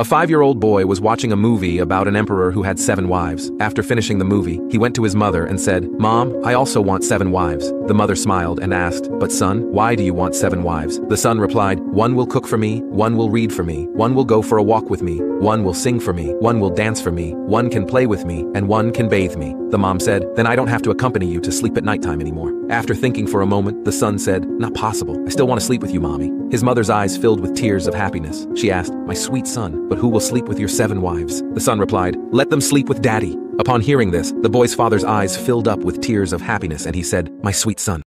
A five-year-old boy was watching a movie about an emperor who had seven wives. After finishing the movie, he went to his mother and said, Mom, I also want seven wives. The mother smiled and asked, But son, why do you want seven wives? The son replied, One will cook for me, one will read for me, one will go for a walk with me, one will sing for me, one will dance for me, one can play with me, and one can bathe me. The mom said, Then I don't have to accompany you to sleep at nighttime anymore. After thinking for a moment, the son said, Not possible. I still want to sleep with you, mommy. His mother's eyes filled with tears of happiness. She asked, My sweet son, but who will sleep with your seven wives? The son replied, Let them sleep with daddy. Upon hearing this, the boy's father's eyes filled up with tears of happiness and he said, My sweet son.